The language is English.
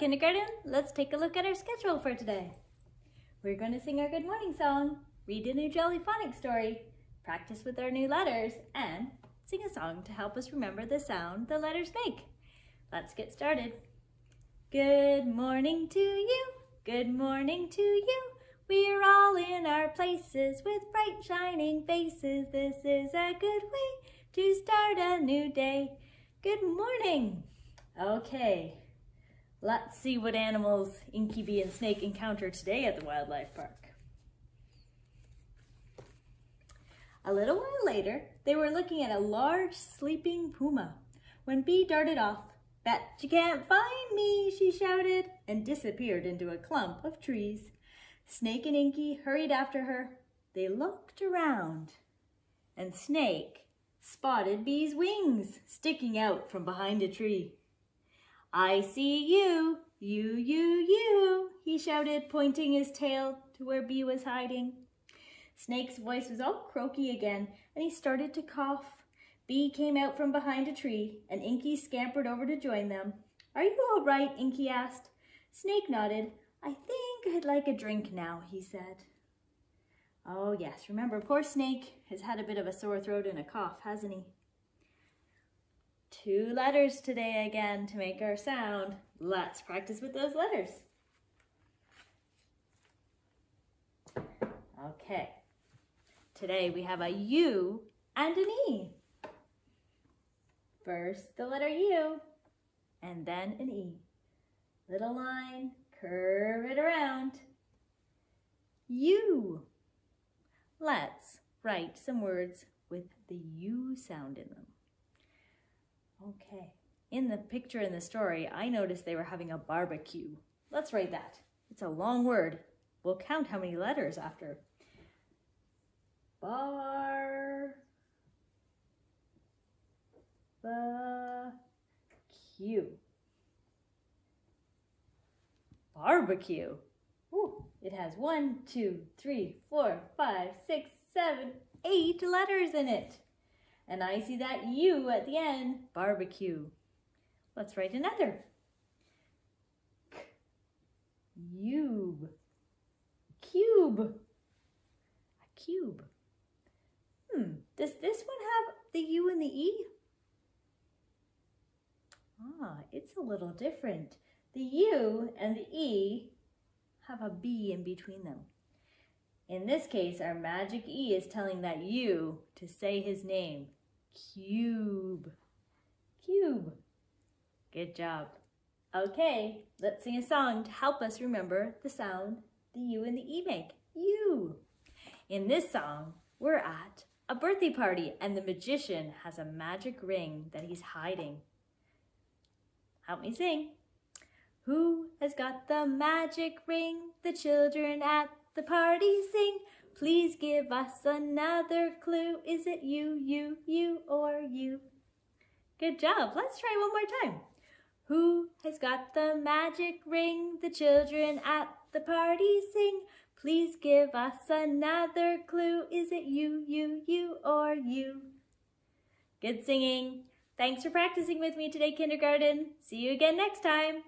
kindergarten, let's take a look at our schedule for today. We're going to sing our good morning song, read a new Jolly Phonics story, practice with our new letters, and sing a song to help us remember the sound the letters make. Let's get started. Good morning to you, good morning to you. We're all in our places with bright shining faces. This is a good way to start a new day. Good morning. Okay, let's see what animals Inky Bee and Snake encounter today at the Wildlife Park. A little while later, they were looking at a large sleeping puma when Bee darted off. Bet you can't find me, she shouted, and disappeared into a clump of trees. Snake and Inky hurried after her. They looked around, and Snake spotted Bee's wings sticking out from behind a tree. I see you, you, you, you, he shouted, pointing his tail to where Bee was hiding. Snake's voice was all croaky again, and he started to cough. Bee came out from behind a tree, and Inky scampered over to join them. Are you all right? Inky asked. Snake nodded. I think I'd like a drink now, he said. Oh yes, remember, poor Snake has had a bit of a sore throat and a cough, hasn't he? Two letters today again to make our sound. Let's practice with those letters. Okay, today we have a U and an E. First the letter U and then an E. Little line, curve it around. U. Let's write some words with the U sound in them. Okay. In the picture in the story, I noticed they were having a barbecue. Let's write that. It's a long word. We'll count how many letters after. Bar. Ba. Q. Barbecue. Ooh, it has one, two, three, four, five, six, seven, eight letters in it. And I see that U at the end, barbecue. Let's write another. Cube, cube, a cube. Hmm, does this one have the U and the E? Ah, it's a little different. The U and the E have a B in between them. In this case, our magic E is telling that U to say his name, Cube. Cube. Good job. Okay, let's sing a song to help us remember the sound the U and the E make. U. In this song, we're at a birthday party and the magician has a magic ring that he's hiding. Help me sing. Who has got the magic ring? The children at the party sing. Please give us another clue. Is it you, you, you, or you? Good job. Let's try one more time. Who has got the magic ring? The children at the party sing. Please give us another clue. Is it you, you, you, or you? Good singing. Thanks for practicing with me today, kindergarten. See you again next time.